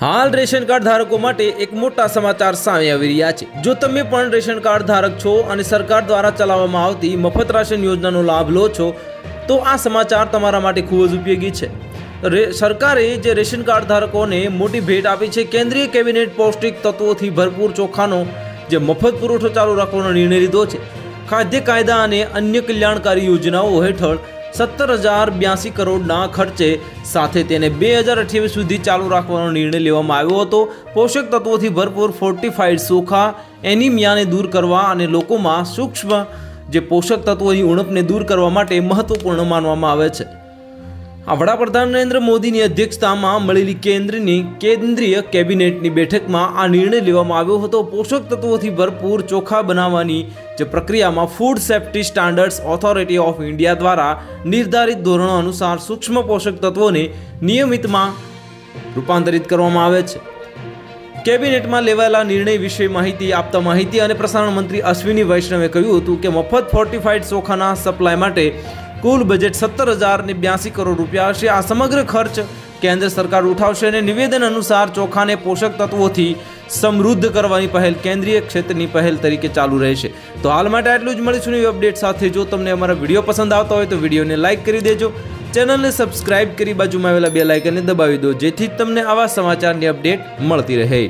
હાલ ration card ધારકો માટે એક મોટા સમાચાર સામે આવી રહ્યા છે. જો તમે પણ રેશન કાર્ડ ધારક છો અને સરકાર દ્વારા ચલાવવામાં આવતી મફત રાશન યોજનાનો લાભ લો છો, તો આ સમાચાર તમારા માટે ખૂબ જ ઉપયોગી છે. સરકારે જે રેશન કાર્ડ ધારકોને મોટી ભેટ આપી છે, કેન્દ્રીય કેબિનેટ પૌષ્ટિક તત્વોથી ભરપૂર ચોખાનો જે મફત પુરવઠો ચાલુ રાખવાનો નિર્ણય લીધો છે. ખાદ્ય કાયદા અને અન્ય કલ્યાણકારી યોજનાઓ હેઠળ સત્તર હજાર બ્યાસી કરોડના ખર્ચે સાથે તેને બે હજાર અઠ્યાવીસ સુધી ચાલુ રાખવાનો નિર્ણય લેવામાં આવ્યો હતો. પોષક તત્વોથી ભરપૂર ફોર્ટિફાઈડ સોખા એનિમિયાને દૂર કરવા અને લોકોમાં સૂક્ષ્મ જે પોષક તત્વોની ઉણપને દૂર કરવા માટે મહત્વપૂર્ણ માનવામાં આવે છે. આ વડાપ્રધાન નરેન્દ્ર મોદીની અધ્યક્ષતામાં મળેલી કેન્દ્રની કેન્દ્રીય કેબિનેટની બેઠકમાં આ નિર્ણય લેવામાં આવ્યો હતો. પોષક તત્વોથી ભરપૂર ચોખા બનાવવાની જે પ્રક્રિયામાં food safety standards authority of India દ્વારા નિર્ધારિત ધોરણો અનુસાર સૂક્ષ્મ પોષક તત્વોને નિયમિતમાં રૂપાંતરિત કરવામાં આવે છે. કેબિનેટમાં લેવાયેલા નિર્ણય વિશે માહિતી આપતા માહિતી અને પ્રસારણ મંત્રી અશ્વિની વૈષ્ણવે કહ્યું હતું કે મફત ફોર્ટિફાઈડ ચોખાના સપ્લાય માટે કુલ બજેટ સત્તર હજાર ને બ્યાસી કરોડ રૂપિયા હશે આ સમગ્ર ખર્ચ કેન્દ્ર સરકાર ઉઠાવશે અને નિવેદન અનુસાર ચોખાને પોષક તત્વોથી સમૃદ્ધ કરવાની પહેલ કેન્દ્રીય ક્ષેત્રની પહેલ તરીકે ચાલુ રહેશે. તો હાલ માટે આટલું જ મળીશું નવી અપડેટ સાથે. જો તમને અમારા વીડિયો પસંદ આવતા હોય તો વિડીયોને લાઇક કરી દેજો. ચેનલને સબસ્ક્રાઇબ કરી બાજુમાં આવેલા બે લાઇકનને દબાવી દો, જેથી તમને આવા સમાચારની અપડેટ મળતી રહે.